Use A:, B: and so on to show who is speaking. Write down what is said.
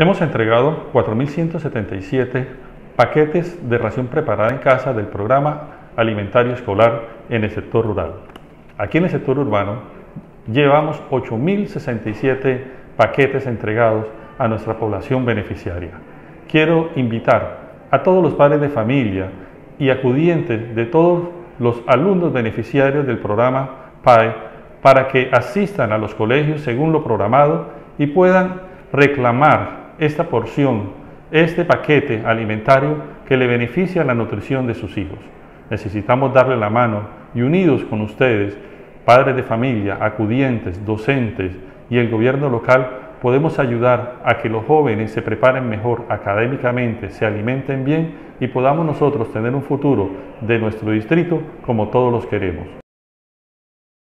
A: Hemos entregado 4.177 paquetes de ración preparada en casa del programa alimentario escolar en el sector rural. Aquí en el sector urbano llevamos 8.067 paquetes entregados a nuestra población beneficiaria. Quiero invitar a todos los padres de familia y acudientes de todos los alumnos beneficiarios del programa PAE para que asistan a los colegios según lo programado y puedan reclamar esta porción, este paquete alimentario que le beneficia la nutrición de sus hijos. Necesitamos darle la mano y unidos con ustedes, padres de familia, acudientes, docentes y el gobierno local, podemos ayudar a que los jóvenes se preparen mejor académicamente, se alimenten bien y podamos nosotros tener un futuro de nuestro distrito como todos los queremos.